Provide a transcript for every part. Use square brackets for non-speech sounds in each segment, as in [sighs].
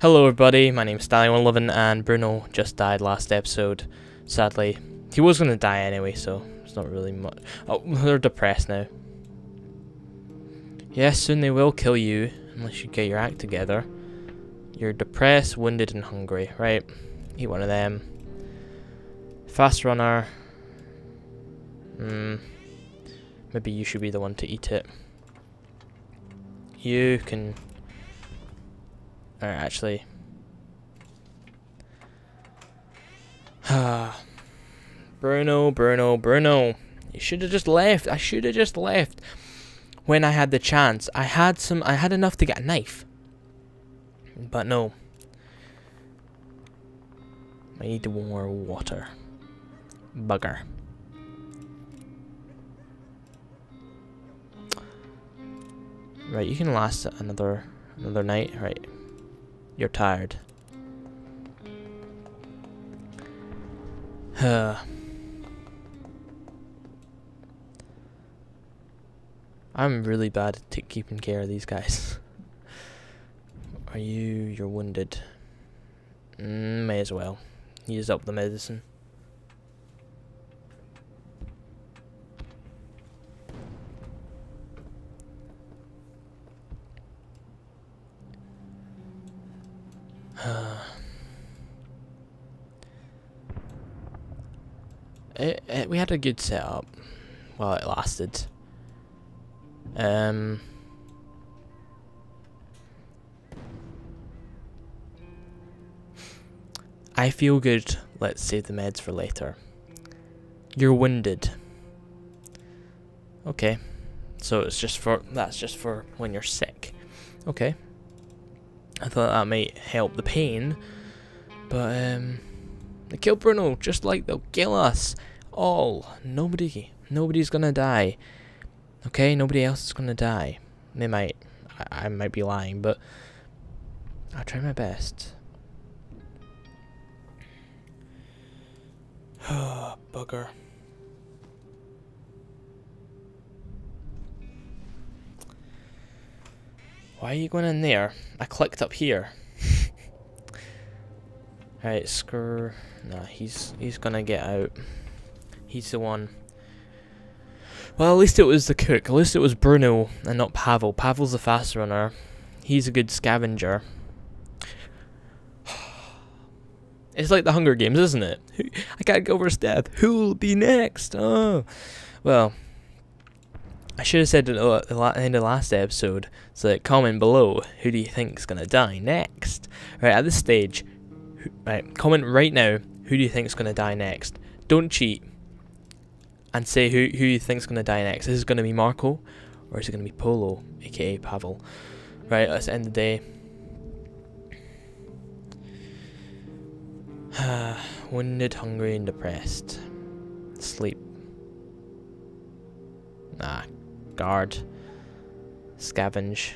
Hello everybody, my name is Stalli111 and Bruno just died last episode, sadly. He was going to die anyway, so it's not really much. Oh, [laughs] they're depressed now. Yes, yeah, soon they will kill you, unless you get your act together. You're depressed, wounded and hungry, right? Eat one of them. Fast runner. Hmm. Maybe you should be the one to eat it. You can or actually... [sighs] Bruno, Bruno, Bruno. You should have just left. I should have just left when I had the chance. I had some I had enough to get a knife. But no. I need more water. Bugger. Right, you can last another another night, right? You're tired. [sighs] I'm really bad at keeping care of these guys. [laughs] Are you... you're wounded. Mm, may as well. Use up the medicine. it, it, we had a good setup while it lasted. Um, I feel good. Let's save the meds for later. You're wounded. Okay. So it's just for that's just for when you're sick. Okay. I thought that might help the pain, but um they kill Bruno just like they'll kill us all. Nobody, nobody's gonna die. Okay, nobody else is gonna die. They might, I, I might be lying, but I'll try my best. [sighs] Bugger. Why are you going in there? I clicked up here. Alright, screw. Nah, he's he's gonna get out. He's the one. Well, at least it was the cook. At least it was Bruno and not Pavel. Pavel's the fast runner. He's a good scavenger. [sighs] It's like the Hunger Games, isn't it? I gotta go over his death. Who'll be next? Oh, well. I should have said at the end of last episode. So comment below. Who do you think's gonna die next? Right at this stage, right, comment right now who do you think's going to die next. Don't cheat and say who, who you think's going to die next. Is it going to be Marco or is it going to be Polo, aka Pavel? Right, let's end the day. [sighs] Wounded, hungry, and depressed. Sleep. Nah. Guard. Scavenge.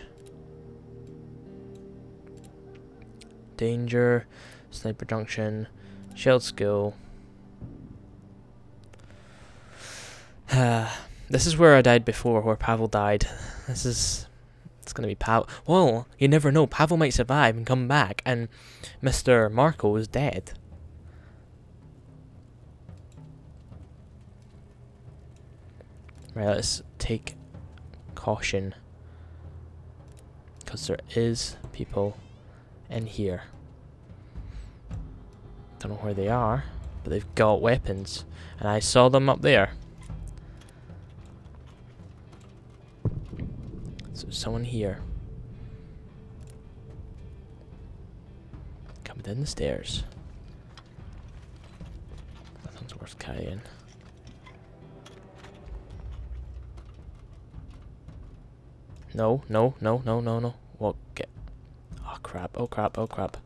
Danger. Sniper Junction, Shield Skill. Uh, [sighs] this is where I died before, where Pavel died. This is... It's gonna be Pavel. Well, you never know. Pavel might survive and come back, and Mr. Marco is dead. Right, let's take caution. Because there is people in here. Don't know where they are, but they've got weapons. And I saw them up there. So someone here. Coming down the stairs. Nothing's worth carrying. No, no, no, no, no, no. What? Get. Oh crap! Oh crap! Oh crap!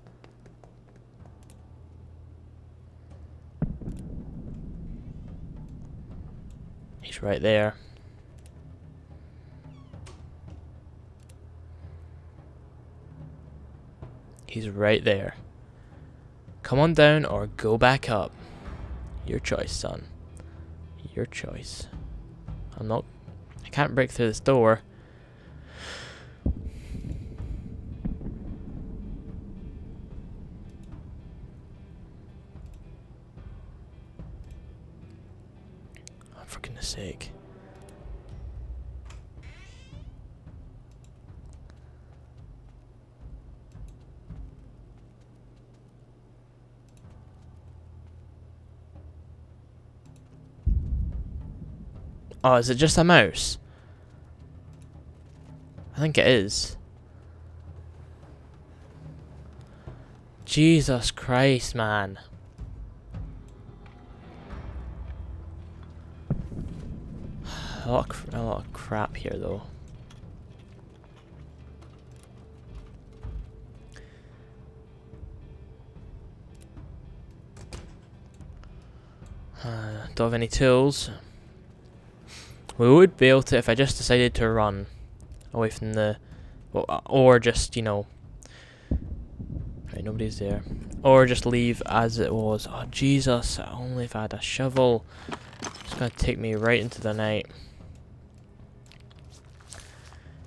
Right there. He's right there. Come on down or go back up. Your choice, son. Your choice. I'm not... I can't break through this door. Sake. Oh, is it just a mouse? I think it is. Jesus Christ, man. A lot, of, a lot of crap here, though. Uh, don't have any tools. We would be able to if I just decided to run away from the, well, or just you know. Right, nobody's there. Or just leave as it was. Oh Jesus! Only if I had a shovel. It's gonna take me right into the night.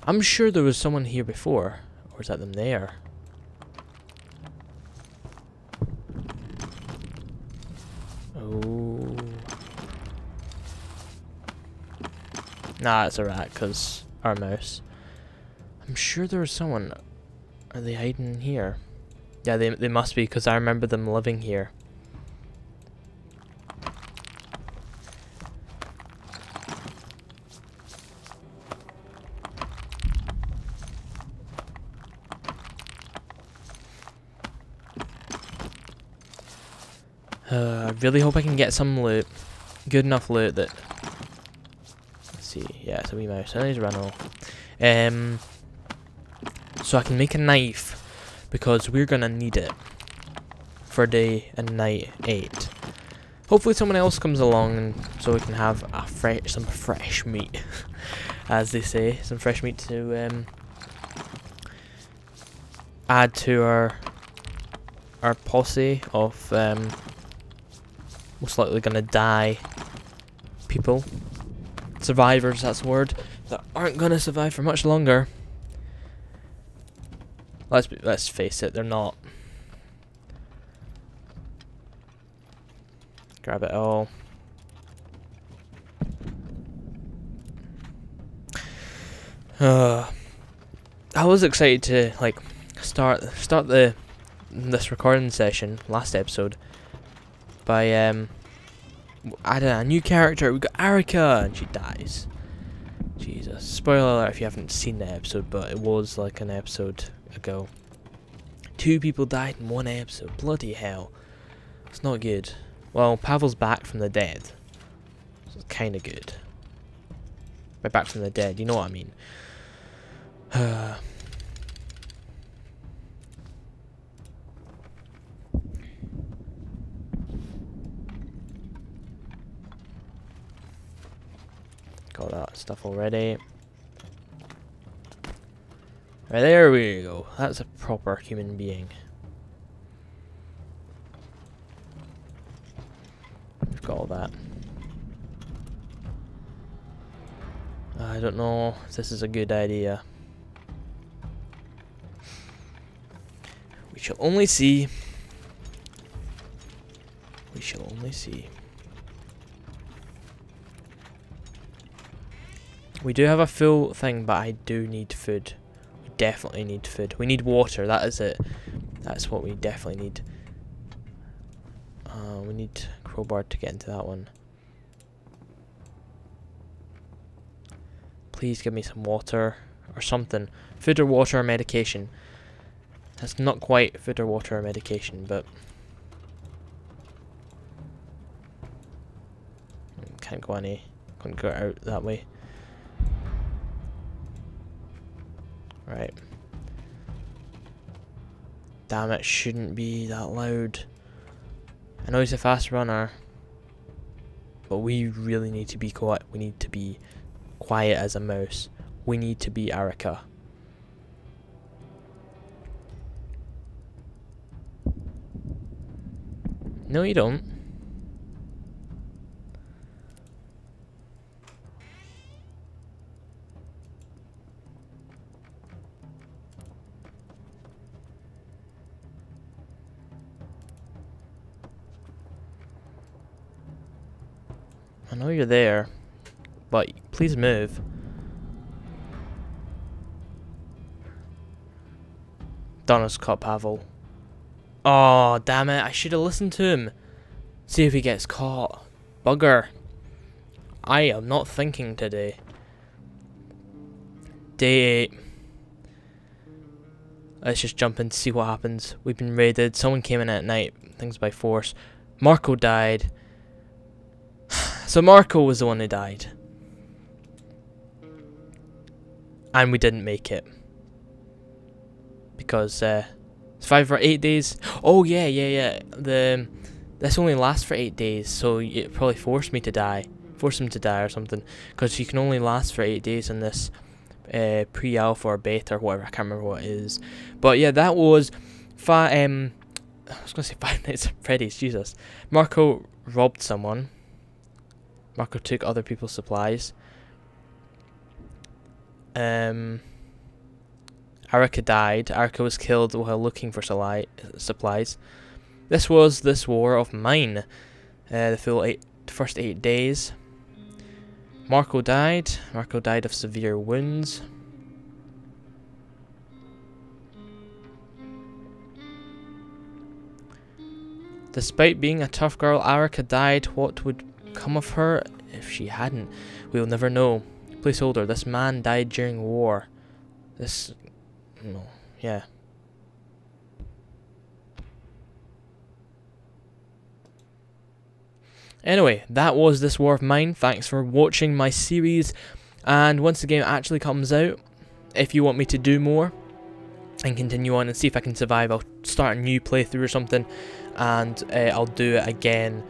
I'm sure there was someone here before, or is that them there? Oh. Nah, it's a rat, because our mouse. I'm sure there was someone. Are they hiding here? Yeah, they, they must be, because I remember them living here. Uh, I really hope I can get some loot. Good enough loot that Let's see. Yeah, it's a wee mouse. I need to run. Um, so I can make a knife because we're gonna need it for day and night eight. Hopefully someone else comes along and so we can have a fresh, some fresh meat, [laughs] as they say, some fresh meat to um, add to our our posse of um, most likely gonna die people survivors, that's the word, that aren't to survive for much longer. Let's be, let's face it, they're not. Grab it all. Uh, [sighs] I was excited to like start start the this recording session last episode by um I don't know, a new character. We've got Arica, and she dies. Jesus. Spoiler alert if you haven't seen the episode, but it was like an episode ago. Two people died in one episode. Bloody hell. It's not good. Well, Pavel's back from the dead. So it's kind of good. By back from the dead, you know what I mean. [sighs] Got that stuff already. Right, there we go. That's a proper human being. We've got all that. I don't know if this is a good idea. We shall only see. We shall only see. We do have a full thing, but I do need food. We definitely need food. We need water, that is it. That's what we definitely need. Uh, we need crowbar to get into that one. Please give me some water or something. Food or water or medication. That's not quite food or water or medication, but... Can't go any... Can't go out that way. Right. Damn, it shouldn't be that loud. I know he's a fast runner. But we really need to be quiet. We need to be quiet as a mouse. We need to be Arica. No, you don't. I know you're there, but please move. Donna's caught Pavel. Oh, damn it. I should have listened to him. See if he gets caught. Bugger. I am not thinking today. Day 8. Let's just jump in to see what happens. We've been raided. Someone came in at night. Things by force. Marco died. So Marco was the one who died. And we didn't make it. Because, uh, it's five or eight days. Oh, yeah, yeah, yeah. The This only lasts for eight days, so it probably forced me to die. Forced him to die or something. Because you can only last for eight days in this uh, pre-alpha or beta or whatever. I can't remember what it is. But yeah, that was... Fi um, I was going to say [laughs] Five Nights at Freddy's, Jesus. Marco robbed someone Marco took other people's supplies. Um, died. Arica was killed while looking for supplies. This was this war of mine. Uh, the full eight, first eight days. Marco died. Marco died of severe wounds. Despite being a tough girl, Arica died. What would come of her if she hadn't. We'll never know. Placeholder, this man died during war. This... No. Yeah. Anyway, that was This War of Mine. Thanks for watching my series. And once the game actually comes out, if you want me to do more and continue on and see if I can survive, I'll start a new playthrough or something. And uh, I'll do it again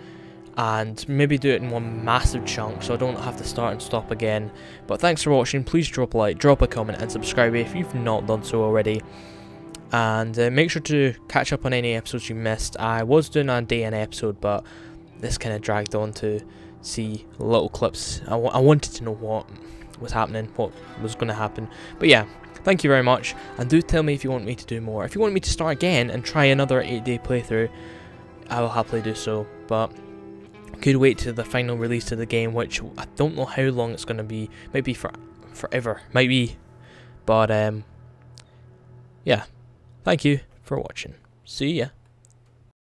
and maybe do it in one massive chunk so I don't have to start and stop again. But thanks for watching, please drop a like, drop a comment and subscribe if you've not done so already. And uh, make sure to catch up on any episodes you missed. I was doing a day an episode but this kind of dragged on to see little clips. I, I wanted to know what was happening, what was going to happen. But yeah, thank you very much and do tell me if you want me to do more. If you want me to start again and try another 8 day playthrough, I will happily do so. But could wait to the final release of the game, which I don't know how long it's going to be. Might be for forever. Might be. But, um, yeah. Thank you for watching. See ya.